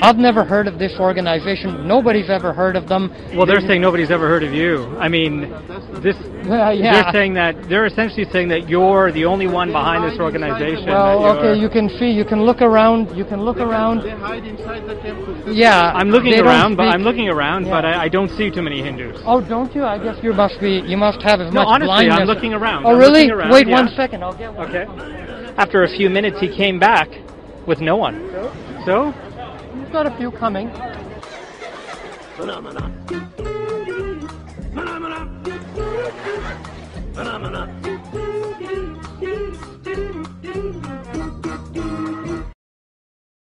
I've never heard of this organization. Nobody's ever heard of them. Well, they're saying nobody's ever heard of you. I mean, this. Uh, yeah. They're saying that they're essentially saying that you're the only one behind this organization. Well, okay, you can see, you can look around, you can look around. They hide inside the temple. Yeah. I'm looking around, but I'm looking around, Yeah. but I, I don't see too many Hindus. Oh, don't you? I guess you must be. You must have as No, much honestly, I'm looking around. Oh, I'm really? around, Wait yeah. one second. I'll get one. Okay. After a few minutes, he came back with no one. So, You've got a few coming. Phenomena. Phenomena. Phenomena.